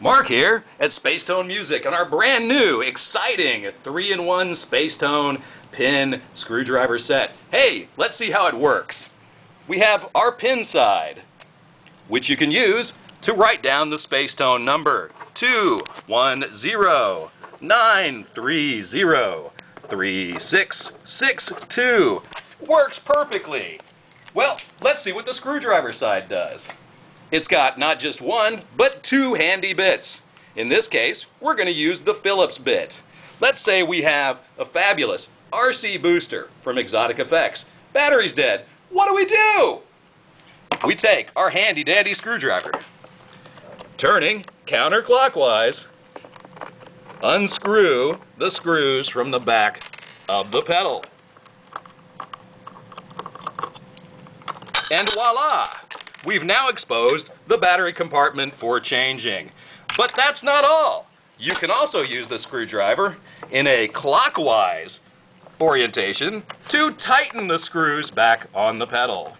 Mark here at Spacetone Music on our brand new, exciting 3-in-1 Spacetone pin screwdriver set. Hey, let's see how it works. We have our pin side, which you can use to write down the Spacetone number. 21093036662. Works perfectly. Well, let's see what the screwdriver side does. It's got not just one, but two handy bits. In this case, we're going to use the Phillips bit. Let's say we have a fabulous RC booster from Xotic Effects. Battery's dead. What do we do? We take our handy dandy screwdriver, turning counterclockwise, unscrew the screws from the back of the pedal. And voila! We've now exposed the battery compartment for changing. But that's not all. You can also use the screwdriver in a clockwise orientation to tighten the screws back on the pedal.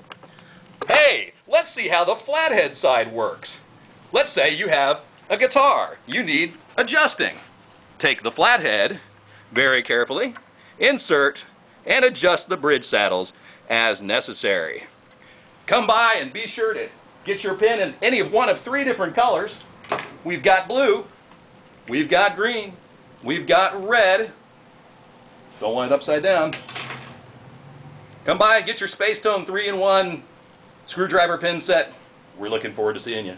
Hey, let's see how the flathead side works. Let's say you have a guitar you need adjusting. Take the flathead very carefully, insert, and adjust the bridge saddles as necessary. Come by and be sure to get your pin in any of one of three different colors. We've got blue, we've got green, we've got red. Don't want it upside down. Come by and get your Spacetone 3-in-1 screwdriver pin set. We're looking forward to seeing you.